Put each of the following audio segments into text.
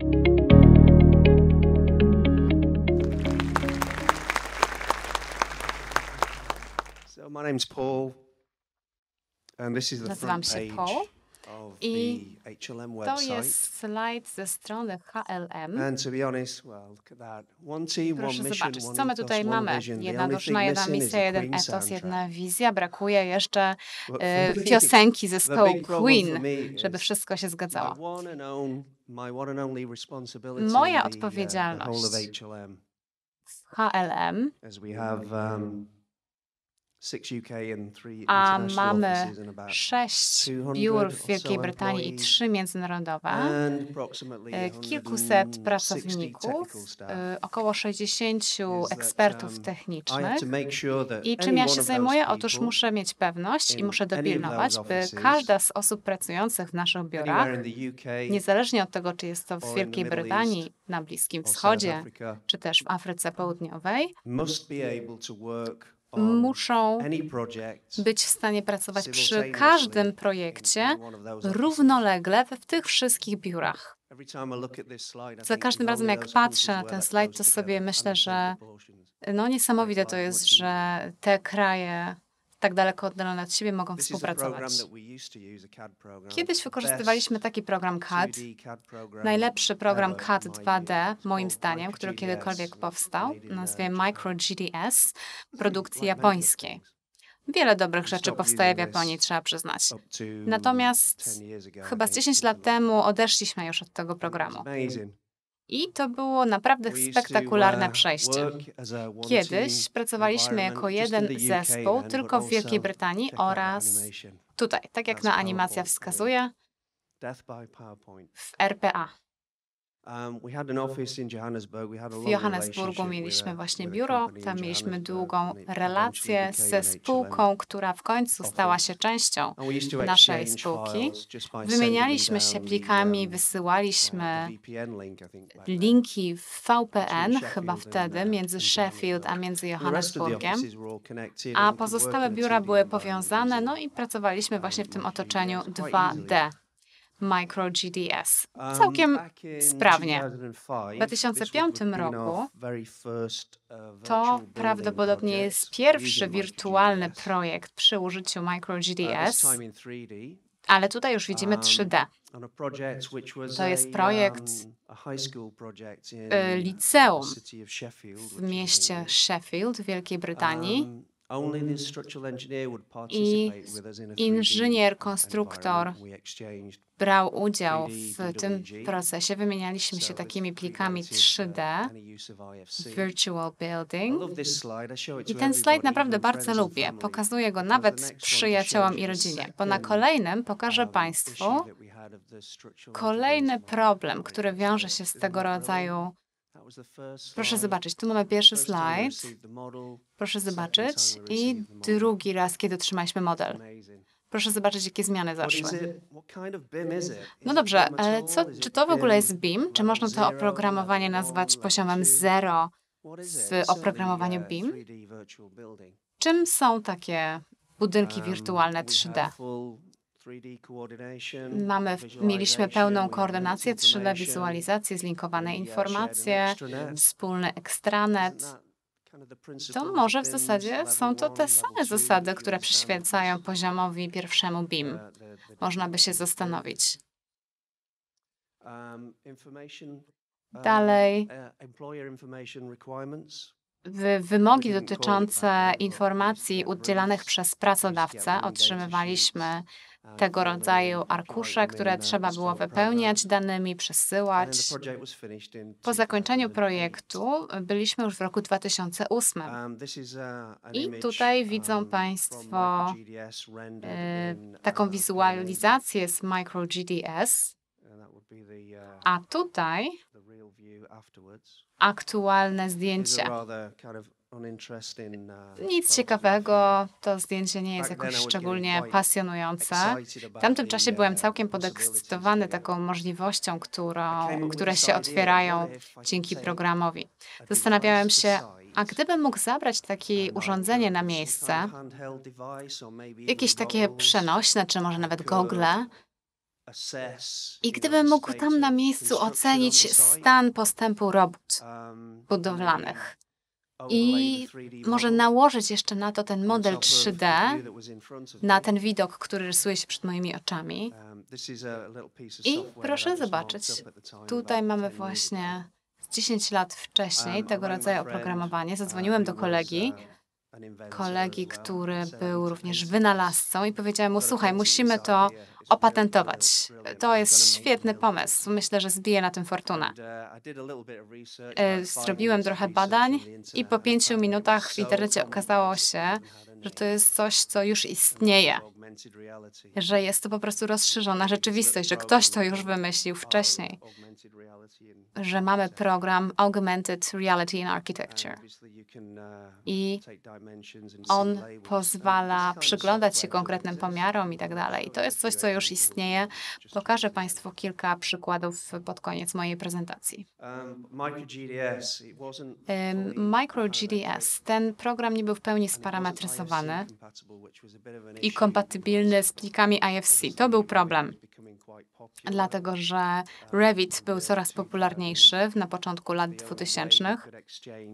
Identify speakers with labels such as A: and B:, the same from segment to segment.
A: So my name's Paul, and this is the
B: Nazywam
A: front page.
B: Paul i To jest slajd ze strony HLM. Proszę zobaczyć, co my tutaj mamy. Jedna drużyna, jedna misja, jeden etos, jedna wizja. Brakuje jeszcze
A: me,
B: piosenki zespołu Queen, żeby wszystko się zgadzało. Moja
A: uh,
B: odpowiedzialność. W HLM, a mamy sześć
A: 200
B: biur w Wielkiej Brytanii i trzy międzynarodowe. e,
A: 160
B: Kilkuset pracowników, e, około 60
A: is that,
B: ekspertów
A: um,
B: technicznych. I czym ja się zajmuję? Otóż muszę mieć pewność i muszę dopilnować, by każda z osób pracujących w naszych biurach, niezależnie od tego, czy jest to w Wielkiej Brytanii, na Bliskim Wschodzie, czy też w Afryce Południowej, muszą być w stanie pracować przy każdym projekcie równolegle w tych wszystkich biurach. Za każdym razem, jak patrzę na ten slajd, to sobie myślę, że no niesamowite to jest, że te kraje tak daleko oddalone od siebie mogą współpracować. Kiedyś wykorzystywaliśmy taki program CAD,
A: 2D CAD program
B: najlepszy program CAD
A: my
B: 2D,
A: view.
B: moim zdaniem, który kiedykolwiek powstał,
A: uh,
B: nazwie
A: Japan.
B: MicroGDS, produkcji japońskiej. Wiele dobrych rzeczy powstaje w Japonii, trzeba przyznać. Natomiast
A: 10 years ago, I
B: Chyba z
A: think,
B: 10 lat temu odeszliśmy już od tego programu. I to było naprawdę spektakularne przejście. Kiedyś pracowaliśmy jako jeden zespół tylko w Wielkiej Brytanii oraz tutaj, tak jak na animacja wskazuje, w RPA. W
A: long
B: Johannesburgu mieliśmy właśnie biuro, tam mieliśmy długą relację ze spółką, która w końcu stała się częścią naszej spółki. Wymienialiśmy się
A: the,
B: plikami,
A: um, uh,
B: wysyłaliśmy linki w VPN, chyba
A: and,
B: wtedy,
A: uh,
B: między Sheffield a między Johannesburgiem. A pozostałe biura
A: 2D
B: były powiązane, no i pracowaliśmy właśnie w tym
A: um,
B: otoczeniu
A: quite
B: 2D, MicroGDS.
A: Um,
B: Całkiem sprawnie.
A: 2005,
B: W 2005
A: this would have been
B: roku
A: uh,
B: To prawdopodobnie jest pierwszy wirtualny projekt przy użyciu
A: Uh, time in 3D.
B: ale tutaj już widzimy
A: Um,
B: 3D.
A: on a project which was
B: To jest projekt,
A: um,
B: y,
A: uh,
B: liceum W mieście. Sheffield w Wielkiej Brytanii.
A: A 3D
B: inżynier, konstruktor Brał udział
A: 3D
B: w tym procesie. Wymienialiśmy się takimi plikami
A: creative, uh,
B: 3D,
A: any use of IFC.
B: Virtual
A: I
B: Building.
A: I
B: I ten slajd naprawdę bardzo lubię. Pokazuję go nawet przyjaciołom i rodzinie, bo na kolejnym pokażę
A: um,
B: Państwu kolejny problem, który wiąże się z tego rodzaju. Proszę zobaczyć, tu mamy pierwszy slajd. Proszę zobaczyć. I drugi raz, kiedy otrzymaliśmy model. Proszę zobaczyć, jakie zmiany zaszły. No dobrze,
A: at
B: ale co, czy to w ogóle jest BIM? Czy można to oprogramowanie nazwać poziomem
A: level two?
B: 0
A: What is
B: w oprogramowaniu BIM?
A: 3D virtual building.
B: Czym są takie budynki
A: Um,
B: wirtualne
A: we
B: 3D?
A: Have full 3D coordination,
B: Mamy, mieliśmy pełną koordynację
A: linked
B: 3D,
A: information,
B: wizualizację, zlinkowane informacje, wspólny ekstranet. To może w zasadzie są to te same zasady, które przyświecają poziomowi pierwszemu BIM. Można by się zastanowić.
A: Um, um,
B: Dalej.
A: uh,
B: Wymogi dotyczące informacji udzielanych przez pracodawcę otrzymywaliśmy tego rodzaju arkusze, które trzeba było wypełniać danymi, przesyłać. Po zakończeniu
A: 2008.
B: projektu byliśmy już w roku 2008.
A: Um, this is, uh, an
B: I tutaj widzą Państwo e, taką wizualizację z MicroGDS, a tutaj aktualne zdjęcie.
A: Uh,
B: Nic ciekawego, to zdjęcie nie jest jakoś szczególnie pasjonujące. W tamtym czasie
A: uh,
B: byłem całkiem
A: possibilities
B: podekscytowany taką możliwością, którą, które się otwierają dzięki programowi. Zastanawiałem się, a gdybym mógł zabrać takie urządzenie na miejsce, jakieś takie przenośne, czy może nawet gogle, I gdybym mógł tam na miejscu ocenić stan postępu robót
A: um,
B: budowlanych i
A: the 3D
B: może nałożyć jeszcze na to ten model
A: top of the
B: 3D,
A: view that was in front of
B: na ten widok, który rysuje się przed moimi oczami. I proszę zobaczyć, tutaj mamy
A: 10 years
B: właśnie
A: ago.
B: z 10 lat wcześniej tego rodzaju oprogramowanie. Zadzwoniłem do kolegi, kolegi, który był
A: "It's
B: również wynalazcą i powiedziałem mu, słuchaj, musimy to opatentować. To jest świetny
A: millions."
B: pomysł. Myślę, że zbije na tym fortunę. E, Zrobiłem trochę badań i po pięciu minutach w internecie okazało się, że to jest coś, co już istnieje, że jest to po prostu rozszerzona rzeczywistość, że ktoś to już wymyślił wcześniej, że mamy program Augmented Reality in Architecture i on pozwala przyglądać się konkretnym pomiarom i tak dalej. To jest coś, co już istnieje. Pokażę Państwu kilka przykładów pod koniec mojej prezentacji.
A: Um, MicroGDS,
B: ten program nie był w pełni sparametryzowany i kompatybilny z plikami IFC. To był problem, dlatego że Revit był coraz popularniejszy na początku lat 2000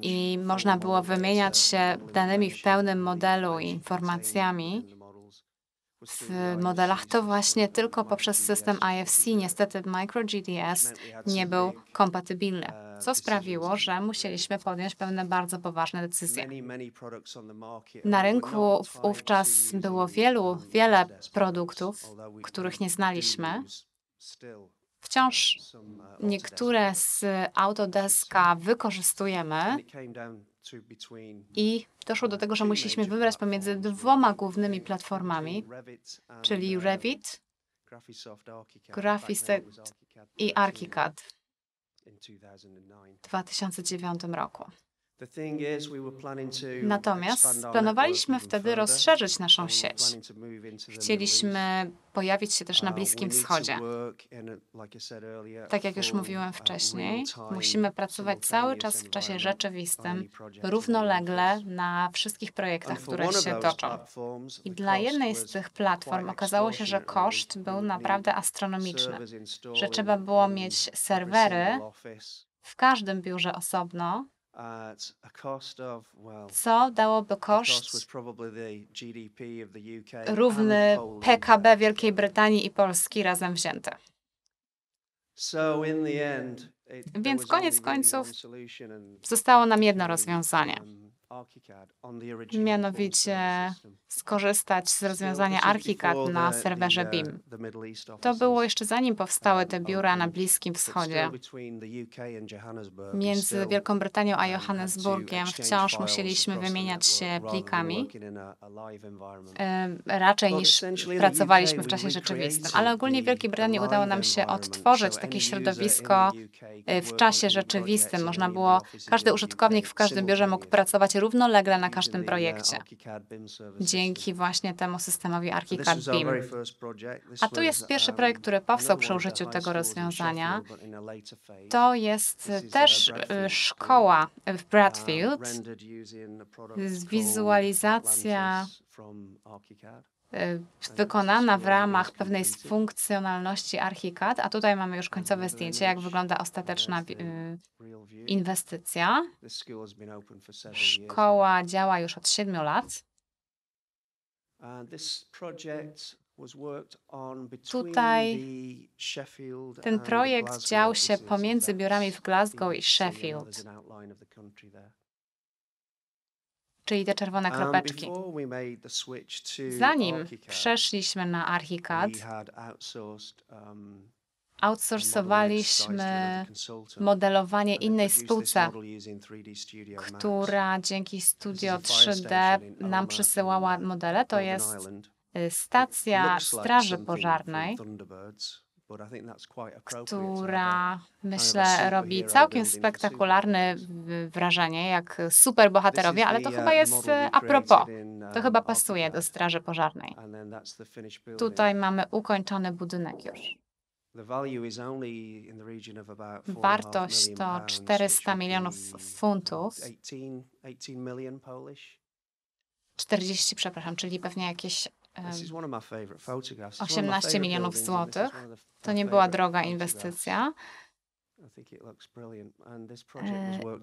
B: i można było wymieniać się danymi w pełnym modelu i informacjami w modelach. To właśnie tylko poprzez system IFC. Niestety MicroGDS nie był kompatybilny, co sprawiło, że musieliśmy podjąć pewne bardzo poważne decyzje. Na rynku wówczas było wielu, wiele produktów, których nie znaliśmy. Wciąż niektóre z Autodeska wykorzystujemy i doszło do tego, że musieliśmy wybrać pomiędzy dwoma głównymi platformami, czyli Revit Graphisoft i ArchiCAD w 2009 roku. Natomiast planowaliśmy wtedy rozszerzyć naszą sieć. Chcieliśmy pojawić się też na Bliskim Wschodzie. Tak jak już mówiłem wcześniej, musimy pracować cały czas w czasie rzeczywistym, równolegle na wszystkich projektach, które się toczą. I dla jednej z tych platform okazało się, że koszt był naprawdę astronomiczny, że trzeba było mieć serwery w każdym biurze osobno, co dałoby koszt równy PKB Wielkiej Brytanii i Polski razem wzięte. Więc koniec końców zostało nam jedno rozwiązanie. Mianowicie skorzystać z rozwiązania ArchiCAD na serwerze BIM. To było jeszcze zanim powstały te biura na Bliskim Wschodzie. Między Wielką Brytanią a Johannesburgiem wciąż musieliśmy wymieniać się plikami, raczej niż pracowaliśmy w czasie rzeczywistym. Ale ogólnie w Wielkiej Brytanii udało nam się odtworzyć takie środowisko w czasie rzeczywistym. Można było, każdy użytkownik w każdym biurze mógł pracować równolegle na każdym projekcie. Dzięki właśnie temu systemowi ArchiCAD BIM. A tu jest pierwszy projekt, który powstał przy użyciu tego rozwiązania. To jest też szkoła w Bradfield. Wizualizacja wykonana w ramach pewnej funkcjonalności ArchiCAD, a tutaj mamy już końcowe zdjęcie, jak wygląda ostateczna inwestycja. Szkoła działa już od 7 lat. Tutaj ten projekt dział się pomiędzy biurami w Glasgow i Sheffield, czyli te czerwone kropeczki. Zanim przeszliśmy na ArchiCAD, outsourcowaliśmy modelowanie innej spółce, która dzięki Studio 3D nam przysyłała modele. To jest stacja Straży Pożarnej, która myślę robi całkiem spektakularne wrażenie, jak super bohaterowie, ale to chyba jest a propos. To chyba pasuje do Straży Pożarnej. Tutaj mamy ukończony budynek już. Wartość to 400 milionów funtów. 40, przepraszam, czyli pewnie jakieś
A: This is one of my favorite photographs. It's one of my
B: 18
A: favorite
B: milionów złotych. To nie była droga inwestycja.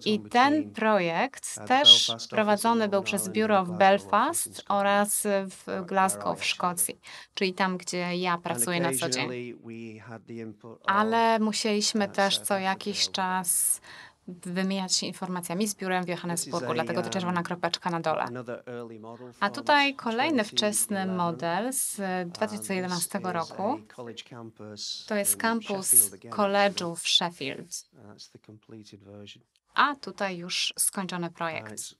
A: I
B: E, ten projekt
A: uh,
B: też prowadzony był przez biuro w Belfast oraz w Glasgow w Szkocji, czyli tam, gdzie ja pracuję na co dzień. Ale musieliśmy
A: uh,
B: też co jakiś czas wymieniać się informacjami z biurem w Johannesburgu, dlatego czerwona
A: um,
B: kropeczka na dole. A tutaj kolejny wczesny
A: 2011.
B: model z
A: Um, this
B: 2011
A: is
B: roku. To jest kampus koledżu w Sheffield. A tutaj już skończony projekt.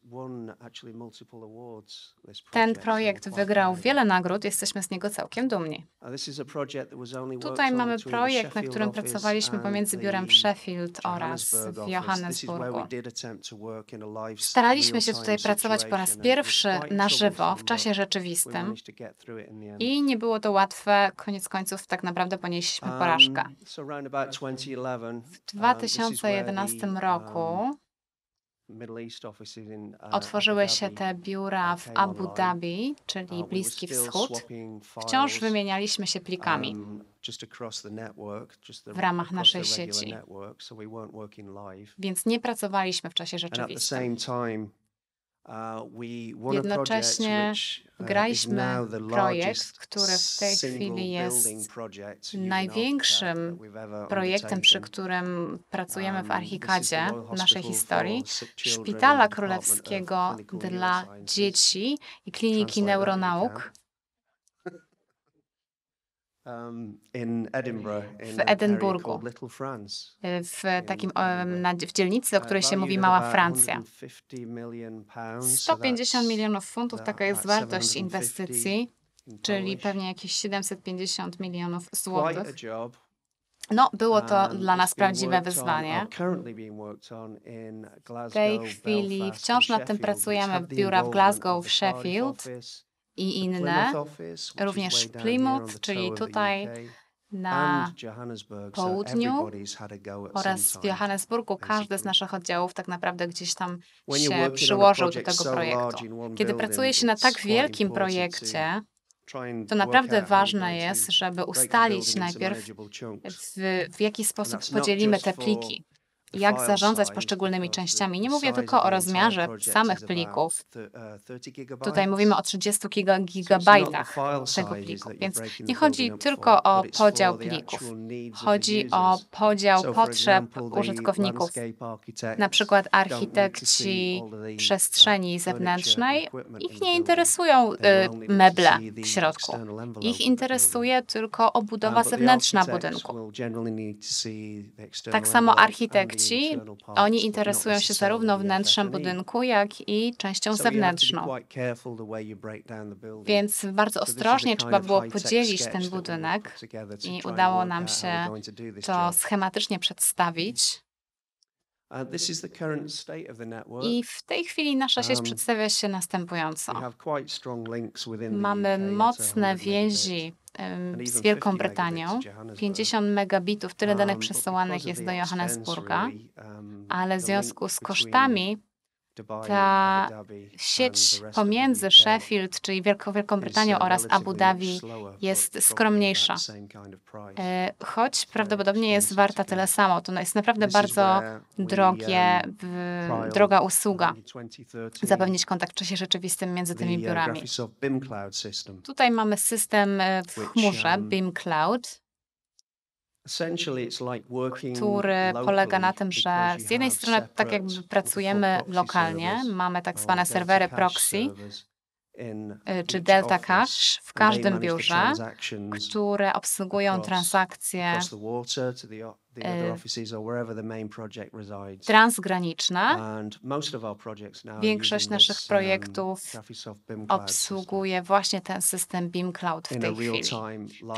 B: Ten projekt wygrał wiele nagród, jesteśmy z niego całkiem dumni. Tutaj mamy projekt, na którym pracowaliśmy pomiędzy biurem w Sheffield oraz w Johannesburgu. Staraliśmy się tutaj pracować po raz pierwszy na żywo, w czasie rzeczywistym. I nie było to łatwe, koniec końców tak naprawdę ponieśliśmy porażkę.
A: Um, 2011,
B: W
A: um, this is where
B: 2011
A: the,
B: roku otworzyły
A: Abu
B: się te biura w Abu. Dhabi,
A: uh,
B: czyli
A: were
B: Bliski Wschód. Wciąż wymienialiśmy się plikami.
A: um,
B: w ramach naszej sieci. Więc nie pracowaliśmy w czasie rzeczywistym. Jednocześnie
A: which, uh,
B: graliśmy projekt, który w tej chwili jest największym Projektem, przy którym pracujemy w
A: Um,
B: Archikadzie w naszej historii, Szpitala Królewskiego dla dzieci i Kliniki Neuronauk
A: Um, in Edinburgh, in
B: W
A: an area
B: Edynburgu. w takim, w dzielnicy, o
A: Uh,
B: której się mówi Mała Francja.
A: 150 million pounds, so
B: 150
A: that's
B: milionów funtów, taka jest wartość
A: 750
B: inwestycji,
A: in
B: czyli pewnie jakieś 750 milionów złotych. No, było to
A: and
B: dla nas prawdziwe wyzwanie. W tej chwili wciąż nad tym pracujemy w biura w Glasgow, w Sheffield i inne, również Plymouth, czyli tutaj na południu oraz w. Johannesburgu każdy z naszych oddziałów tak naprawdę gdzieś tam się przyłożył do tego projektu. Kiedy pracuje się na tak wielkim projekcie, to naprawdę ważne jest, żeby ustalić najpierw, w, w jaki sposób podzielimy te pliki. Jak zarządzać poszczególnymi częściami. Nie mówię tylko o rozmiarze samych plików.
A: uh, 30
B: Tutaj mówimy o 30 giga-
A: So it's not the
B: gigabajtach tego pliku, więc nie chodzi tylko o podział plików. Chodzi o podział potrzeb użytkowników. Na przykład architekci
A: uh,
B: przestrzeni
A: furniture
B: zewnętrznej, ich nie interesują y, meble w środku. Ich interesuje tylko obudowa
A: Uh,
B: zewnętrzna budynku. Tak samo architekci, oni interesują się zarówno wnętrzem budynku, jak i częścią zewnętrzną. Więc bardzo ostrożnie trzeba było podzielić ten budynek i udało nam się
A: to
B: schematycznie przedstawić.
A: Uh.
B: I w tej chwili nasza sieć
A: Um,
B: przedstawia się następująco. Mamy mocne
A: 100 megabit.
B: więzi z
A: 50
B: Wielką Brytanią.
A: to Johannesburg.
B: 50 megabitów, tyle danych
A: Um, but
B: przesyłanych jest do Johannesburga,
A: um,
B: ale w związku z kosztami ta
A: and
B: sieć pomiędzy Sheffield, czyli Wielką, Wielką Brytanią oraz Abu Dhabi jest skromniejsza. E, choć
A: very
B: prawdopodobnie jest warta tyle samo. To jest naprawdę bardzo drogie,
A: um,
B: droga usługa.
A: in 2013
B: Zapewnić kontakt w czasie rzeczywistym między tymi
A: uh,
B: biurami. Tutaj mamy system e, w chmurze,
A: um,
B: BIM Cloud, który polega na tym, że z jednej strony tak jakby pracujemy lokalnie, mamy tak zwane serwery proxy, czy
A: each
B: Delta Cache w każdym biurze, które obsługują transakcje
A: resides.
B: transgraniczne. Większość naszych
A: um,
B: projektów
A: system
B: obsługuje właśnie ten system BIM Cloud w tej chwili.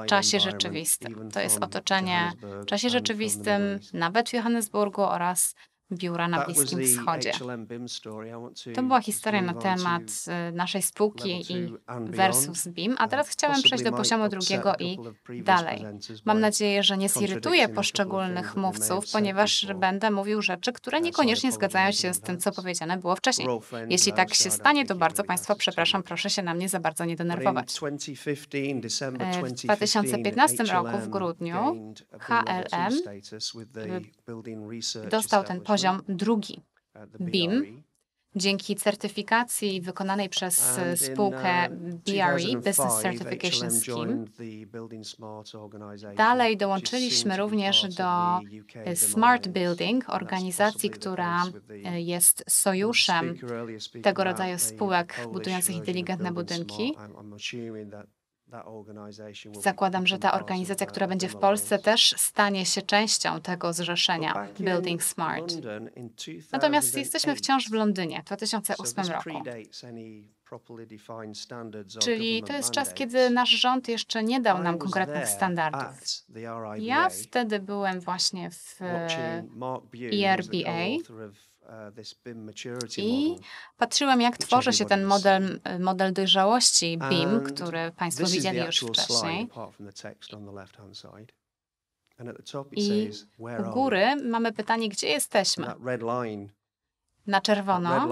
B: W czasie rzeczywistym. To jest otoczenie w czasie rzeczywistym nawet w Johannesburgu oraz biura na Bliskim Wschodzie.
A: To
B: była historia na temat e, naszej spółki i versus BIM, a teraz
A: Uh,
B: chciałem przejść do poziomu drugiego i dalej. Mam nadzieję, że nie zirytuję poszczególnych mówców, ponieważ będę mówił rzeczy, które niekoniecznie zgadzają się z tym, co powiedziane było wcześniej. Jeśli tak się stanie, to bardzo Państwa przepraszam, proszę się na mnie za bardzo nie denerwować.
A: 2015, December
B: E, w
A: 2015,
B: 2015 roku w grudniu HLM Dostał ten poziom
A: Establishment,
B: drugi BIM dzięki certyfikacji wykonanej przez e, spółkę BRE, Business
A: 2005,
B: Certification Scheme. Dalej dołączyliśmy również do e, Smart. Building, organizacji, która e, jest sojuszem tego rodzaju spółek budujących inteligentne budynki. Zakładam, że ta organizacja,
A: uh,
B: która będzie w Polsce, też stanie się częścią tego zrzeszenia Building Smart. Natomiast jesteśmy
A: 2008,
B: wciąż w Londynie w
A: so
B: 2008
A: this
B: roku. Czyli to jest czas, kiedy nasz rząd jeszcze nie dał nam konkretnych standardów. Ja wtedy byłem właśnie w
A: watching Uh,
B: i patrzyłem, jak tworzy się ten model, model dojrzałości BIM, który Państwo widzieli już wcześniej. I U góry mamy pytanie, gdzie jesteśmy. Na czerwono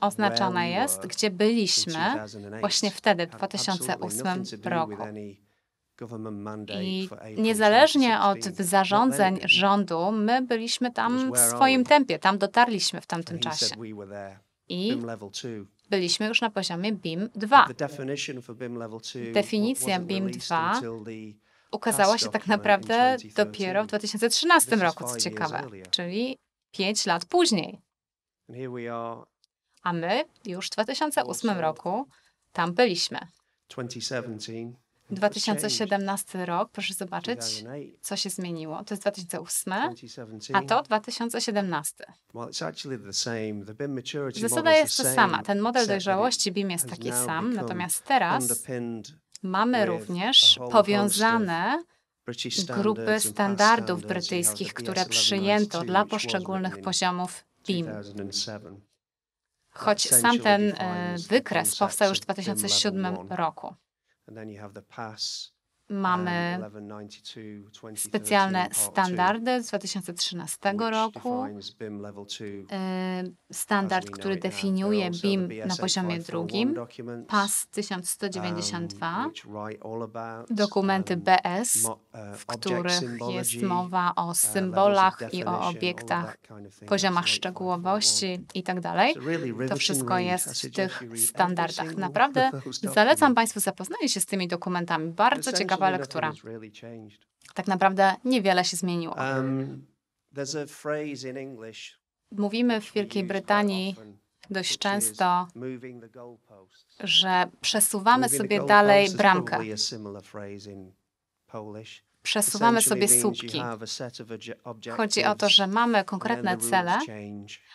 B: oznaczone jest, gdzie byliśmy
A: 2008.
B: właśnie wtedy, w
A: Had absolutely
B: 2008
A: nothing to do
B: roku. I niezależnie od
A: 2016. Not
B: zarządzeń rządu, my byliśmy tam w swoim tempie, tam dotarliśmy w tamtym czasie. I
A: BIM level 2.
B: byliśmy już na poziomie BIM 2.
A: The definition for BIM level 2
B: Definicja BIM
A: released
B: 2
A: until the
B: Ukazała się tak naprawdę
A: 2013.
B: dopiero w 2013
A: This is
B: roku, co ciekawe, czyli 5 lat później. A my już w 2008
A: Also-
B: roku tam byliśmy.
A: 2017.
B: 2017 rok, proszę zobaczyć,
A: 2008,
B: co się zmieniło. To jest 2008,
A: 2017.
B: a to 2017.
A: Well, it's actually the same. The BIM maturity
B: Zasada jest ta sama. Ten model dojrzałości BIM jest taki sam, natomiast teraz mamy również powiązane grupy standardów brytyjskich, które
A: BS1192,
B: przyjęto dla poszczególnych poziomów BIM.
A: 2007.
B: Choć sam ten e, wykres powstał już w 2007 roku.
A: And then you have the PAS
B: Mamy
A: um, 1192, 2013
B: specjalne standardy z 2013
A: which
B: roku.
A: as
B: Standard, który definiuje BIM na poziomie
A: 8541
B: drugim, PAS
A: um,
B: 1192,
A: which write all about,
B: dokumenty
A: um,
B: BS,
A: uh,
B: w których jest mowa o
A: uh,
B: symbolach i o obiektach, poziomach
A: That's 8541.
B: szczegółowości i tak To wszystko jest w tych standardach. Naprawdę zalecam. Państwu zapoznanie się z tymi dokumentami. Bardzo ciekawa lektura. Tak naprawdę niewiele się zmieniło.
A: Um,
B: Mówimy w Wielkiej Brytanii dość często, że przesuwamy sobie dalej bramkę. Przesuwamy sobie słupki. Chodzi o to, że mamy konkretne cele,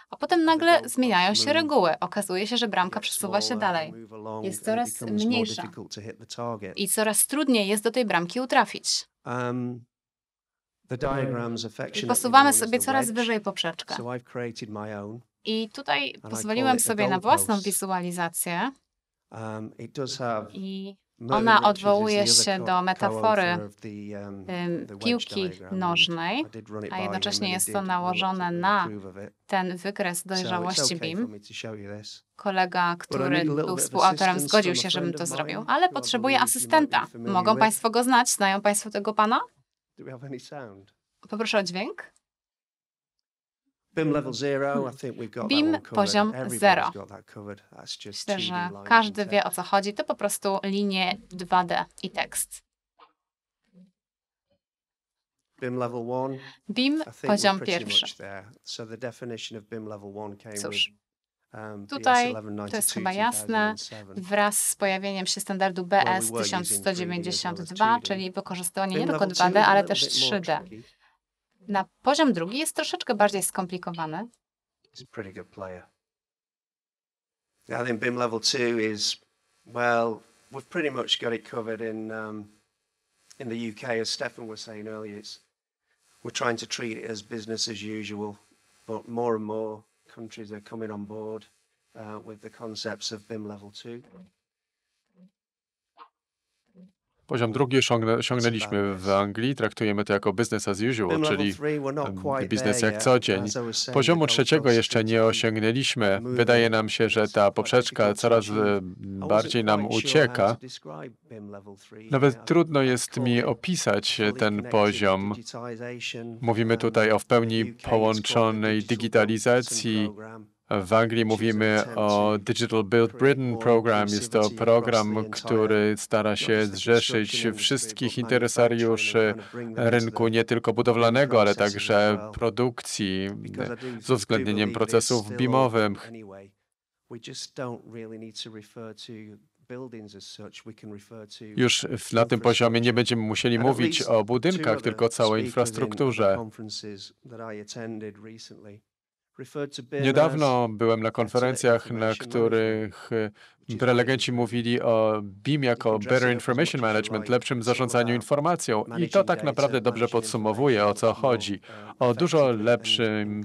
B: a potem nagle zmieniają się reguły. Okazuje się, że bramka przesuwa się dalej Jest coraz mniejsza. i coraz trudniej jest do tej bramki utrafić.
A: Um,
B: posuwamy sobie coraz wyżej poprzeczkę. I tutaj pozwoliłem sobie na własną wizualizację
A: Um,
B: i ona
A: is the
B: odwołuje się do metafory, piłki nożnej, a jednocześnie jest to nałożone na ten wykres dojrzałości BIM. Kolega, który był współautorem, zgodził się, żebym to zrobił, ale potrzebuje asystenta. Mogą. Państwo go znać? Znają Państwo tego pana? Poproszę o dźwięk.
A: BIM level zero, I think we've got
B: BIM
A: that one covered.
B: poziom
A: Everybody's
B: zero.
A: got that covered. That's just
B: Myślę,
A: 2D
B: że każdy wie o co chodzi. To po prostu linie 2D i tekst.
A: BIM
B: BIM poziom pierwszy.
A: BIM
B: Cóż,
A: um,
B: tutaj
A: BS1192,
B: to jest chyba jasne.
A: 2007.
B: Wraz z pojawieniem się standardu BS
A: were using 3D as well as
B: 1192,
A: 2D.
B: czyli wykorzystywanie nie
A: BIM
B: tylko
A: level two is
B: 2D,
A: a
B: ale też
A: bit more
B: 3D. Na poziom drugi jest troszeczkę bardziej skomplikowany.
A: He's a pretty good player. I think BIM level two is, well, we've pretty much got it covered in um, in the UK, as Stefan was saying earlier. It's we're trying to treat it as business as usual, but more and more countries are coming on board uh, with the concepts of BIM Level 2.
C: Poziom drugi osiągnę, osiągnęliśmy w Anglii. Traktujemy to jako business as usual, czyli
A: Level 3, we're not
C: em,
A: quite
C: biznes jak co dzień. Poziomu trzeciego jeszcze nie osiągnęliśmy. Wydaje nam się, że ta poprzeczka coraz bardziej nam ucieka.
A: describe BIM Level 3.
C: Nawet trudno jest mi opisać ten poziom. Mówimy tutaj o w pełni połączonej digitalizacji. W Anglii mówimy o Digital Build Britain Program. Jest to program, który stara się zrzeszyć wszystkich interesariuszy rynku nie tylko budowlanego, ale także produkcji z uwzględnieniem procesów BIM-owych. Już na tym poziomie nie będziemy musieli mówić o budynkach, tylko o całej infrastrukturze. Niedawno byłem na konferencjach, na których prelegenci mówili o BIM jako Better Information Management, lepszym zarządzaniu informacją. I to tak naprawdę dobrze podsumowuje, o co chodzi. O dużo lepszym,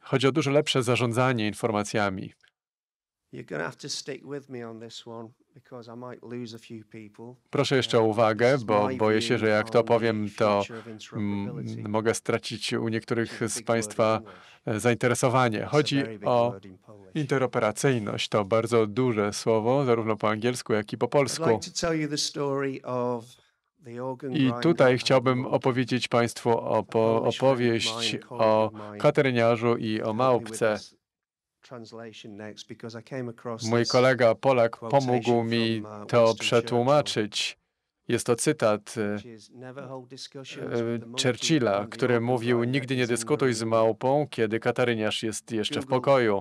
C: chodzi o dużo lepsze zarządzanie informacjami. Proszę jeszcze o uwagę, bo boję się, że jak to powiem, to mm, mogę stracić u niektórych z Państwa e, zainteresowanie. Chodzi o interoperacyjność. To bardzo duże słowo, zarówno po angielsku, jak i po polsku. I tutaj chciałbym opowiedzieć Państwu o po,
A: Polish friend of
C: opowieść o kateryniarzu i o małpce. Mój kolega Polak pomógł mi
A: uh,
C: to przetłumaczyć. Jest to cytat e,
A: which is, "Never hold discussions
C: e,
A: with the monkey
C: Churchilla, który mówił: Nigdy nie dyskutuj z
A: room."
C: małpą, kiedy kataryniarz jest jeszcze w pokoju.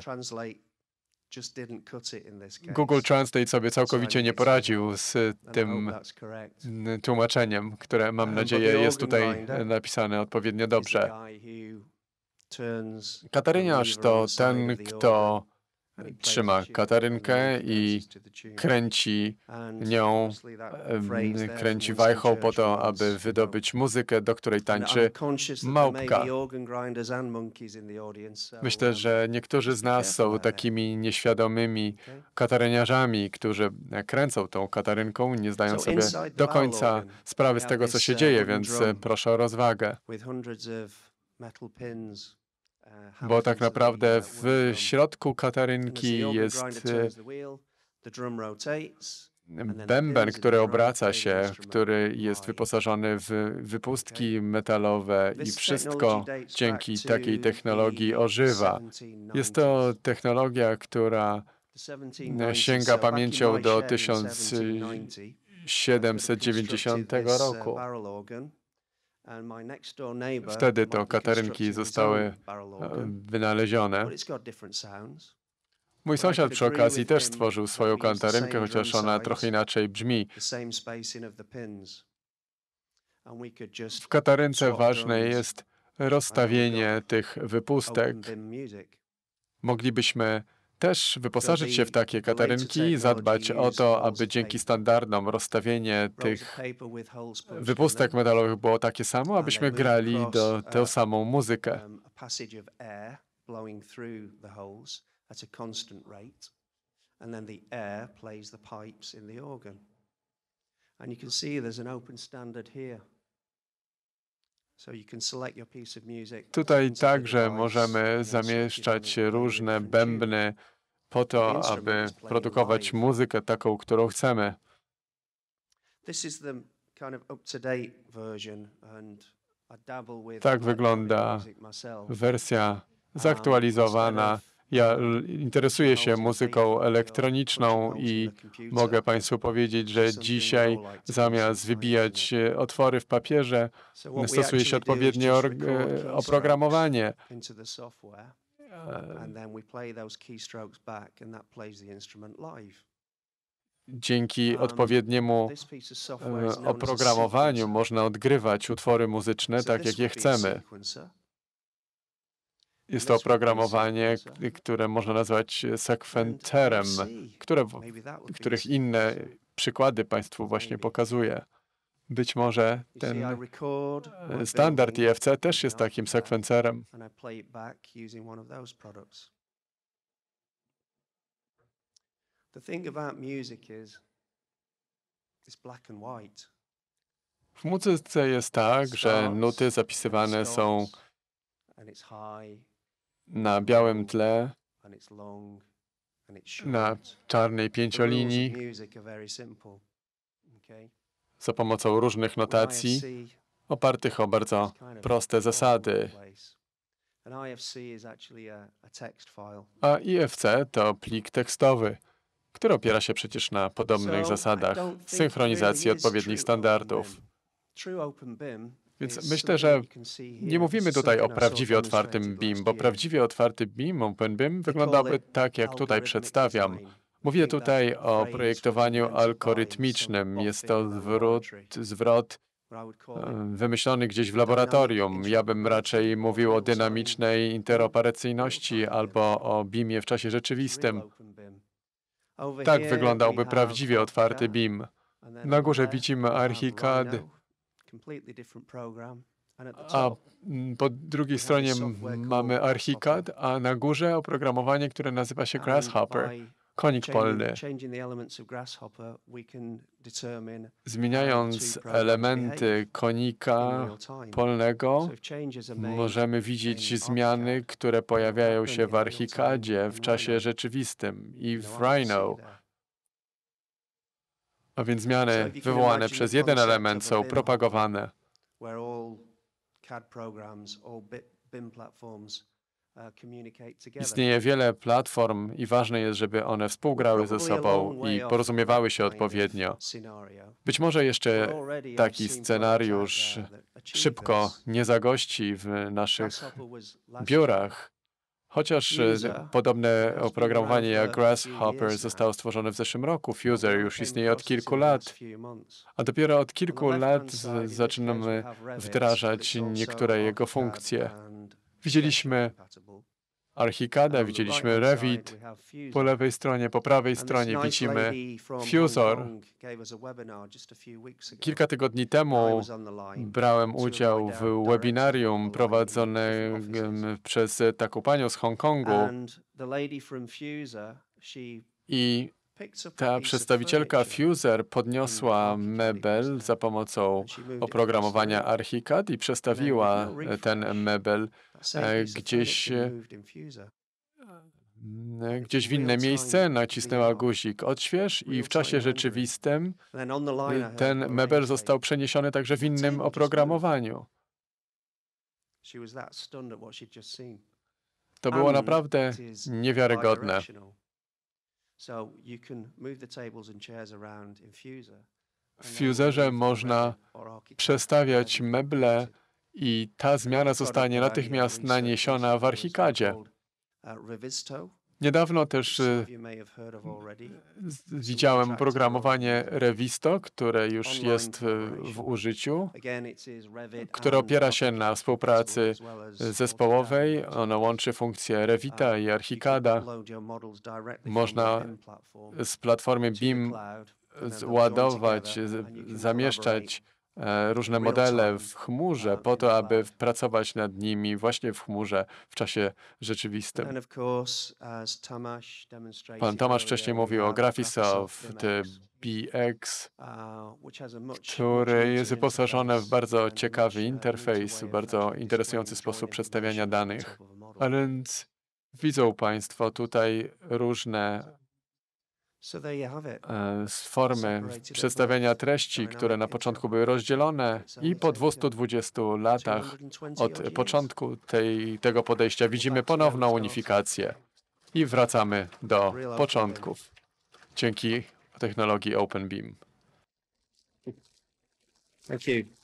C: Google Translate sobie całkowicie nie poradził z tym tłumaczeniem, które mam
A: Um,
C: nadzieję jest tutaj napisane odpowiednio dobrze. Kataryniarz to ten, kto trzyma katarynkę i kręci nią, kręci wajchą po to, aby wydobyć muzykę, do której tańczy małpka. Myślę,
A: um,
C: że niektórzy z nas są takimi nieświadomymi kataryniarzami, którzy e, kręcą tą katarynką, nie zdają
A: So
C: sobie do końca sprawy z tego, co się
A: uh,
C: dzieje, więc proszę o rozwagę.
A: Uh,
C: Bo tak naprawdę w środku katarynki jest bęben, który obraca się, który jest wyposażony w wypustki metalowe i wszystko dzięki takiej technologii ożywa. Jest to
A: 1790s.
C: technologia, która
A: The 1790s,
C: sięga pamięcią do
A: shed in 1790,
C: 1790
A: constructed this, uh,
C: roku. Wtedy to katarynki zostały e, wynalezione. Mój sąsiad przy okazji też stworzył swoją katarynkę, chociaż ona trochę inaczej brzmi. W katarynce ważne jest rozstawienie tych wypustek. Moglibyśmy też wyposażyć się w takie katarynki i zadbać o to, aby dzięki standardom rozstawienie tych wypustek metalowych było takie samo, abyśmy grali do tę
A: uh,
C: samą muzykę.
A: um. And you can see there's an open standard here.
C: Tutaj także możemy zamieszczać różne bębny po to, aby produkować muzykę taką, którą chcemy. Tak wygląda. Wersja
A: Um,
C: zaktualizowana. Ja l- interesuję się muzyką elektroniczną i mogę Państwu powiedzieć, że dzisiaj zamiast wybijać e, otwory w papierze, stosuje się odpowiednie e, oprogramowanie. E. Dzięki
A: Um,
C: odpowiedniemu e, oprogramowaniu można odgrywać utwory muzyczne tak, jak je chcemy. Jest to oprogramowanie, które można nazwać
A: And
C: sekwenterem, które, których inne przykłady Państwu właśnie pokazuję. Być może ten e, standard IFC też jest takim sekwencerem. W muzyce jest tak, że nuty zapisywane są na białym tle, na czarnej pięciolinii, za pomocą różnych notacji, opartych o bardzo proste zasady.
A: a,
C: IFC to plik tekstowy, który opiera się przecież na podobnych zasadach synchronizacji odpowiednich standardów. Więc myślę, że. Nie mówimy tutaj o prawdziwie otwartym BIM, bo prawdziwie otwarty BIM, OpenBIM, wyglądałby tak, jak tutaj przedstawiam. Mówię tutaj o projektowaniu algorytmicznym. Jest to zwrot, zwrot e, wymyślony gdzieś w laboratorium. Ja bym raczej mówił o dynamicznej interoperacyjności albo o BIMie w czasie rzeczywistym. Tak wyglądałby prawdziwie otwarty
A: ArchiCAD,
C: BIM. Na górze widzimy
A: we
C: a mm, po drugiej stronie mamy. ArchiCAD, a na górze oprogramowanie, które nazywa się Grasshopper, konik polny. Zmieniając elementy konika polnego, możemy widzieć zmiany, które pojawiają się w Archicadzie w czasie rzeczywistym i w Rhino. A więc zmiany wywołane przez jeden element są propagowane.
A: uh.
C: Istnieje wiele platform i ważne jest, żeby one współgrały ze sobą i porozumiewały się odpowiednio. Być może jeszcze taki scenariusz szybko nie zagości w naszych biurach. Chociaż e, podobne oprogramowanie jak Grasshopper zostało stworzone w zeszłym roku. Fuser już istnieje od kilku lat, a dopiero od kilku lat zaczynamy wdrażać niektóre jego funkcje. Widzieliśmy
A: The
C: widzieliśmy Revit, po lewej stronie, po prawej stronie widzimy Fusor. Kilka tygodni temu brałem udział w webinarium prowadzonym przez taką panią z Hongkongu. I ta przedstawicielka Fuser podniosła
A: Archicad
C: mebel za pomocą oprogramowania. Archicad i przestawiła
A: no
C: e, ten mebel e, gdzieś, e, mm, gdzieś w inne miejsce, nacisnęła guzik. Odśwież i w czasie rzeczywistym e, ten mebel został przeniesiony także w innym oprogramowaniu. To było naprawdę niewiarygodne.
A: So you can move the tables and chairs around in Fuser.
C: W Fuserze można przestawiać meble i ta zmiana zostanie
A: uh,
C: natychmiast naniesiona w
A: recently
C: Niedawno też z- widziałem oprogramowanie Revisto, które już jest e, w użyciu, które opiera się na współpracy zespołowej. Ono łączy funkcje Revita i Archicada. Można Z platformy BIM ładować, zamieszczać różne
A: real
C: modele w chmurze
A: uh,
C: po to, aby pracować nad nimi właśnie w chmurze w czasie rzeczywistym. Pan Tomasz wcześniej mówił o Graphisoft BX,
A: uh, much, much
C: które jest
A: neater
C: wyposażone w bardzo ciekawy
A: uh,
C: interfejs, bardzo interesujący sposób przedstawiania danych.
A: A
C: więc widzą Państwo tutaj różne E, s- formy przedstawiania treści, które na początku były rozdzielone i po 220 latach
A: 220
C: od początku tej, tego podejścia widzimy ponowną unifikację i wracamy do początków dzięki technologii OpenBeam.
A: Thank you.